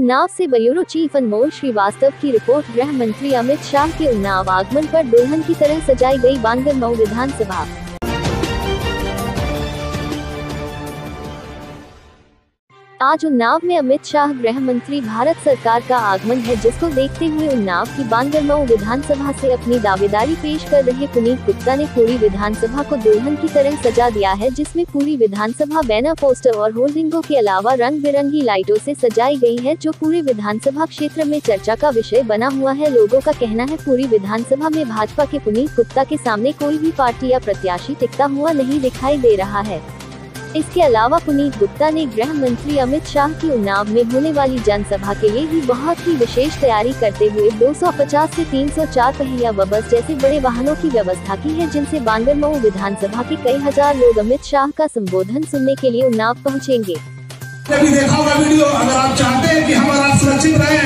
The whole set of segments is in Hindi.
उन्नाव से ब्यूरो चीफ अनमोल श्रीवास्तव की रिपोर्ट, गृह मंत्री अमित शाह के उन्नाव आगमन पर दुल्हन की तरह सजाई गई बांगर मऊ विधानसभा। आज उन्नाव में अमित शाह गृह मंत्री भारत सरकार का आगमन है, जिसको देखते हुए उन्नाव की बांगरमऊ विधानसभा से अपनी दावेदारी पेश कर रहे पुनीत गुप्ता ने पूरी विधानसभा को दुल्हन की तरह सजा दिया है, जिसमें पूरी विधानसभा बैनर पोस्टर और होल्डिंगों के अलावा रंग बिरंगी लाइटों से सजाई गई है, जो पूरे विधानसभा क्षेत्र में चर्चा का विषय बना हुआ है। लोगों का कहना है, पूरी विधानसभा में भाजपा के पुनीत गुप्ता के सामने कोई भी पार्टी या प्रत्याशी टिकता हुआ नहीं दिखाई दे रहा है। इसके अलावा पुनीत गुप्ता ने गृह मंत्री अमित शाह की उन्नाव में होने वाली जनसभा के लिए भी बहुत ही विशेष तैयारी करते हुए 250 से 304 पहिया व बस जैसे बड़े वाहनों की व्यवस्था की है, जिनसे बांगरमऊ विधानसभा के कई हज़ार लोग अमित शाह का संबोधन सुनने के लिए उन्नाव पहुँचेंगे। देखा होगा वीडियो? अगर आप चाहते हैं कि हमारा सुरक्षित रहे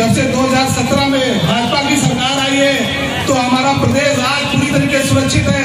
जब से 2017 में भाजपा की सरकार आई है तो हमारा प्रदेश आज पूरी तरीके सुरक्षित है।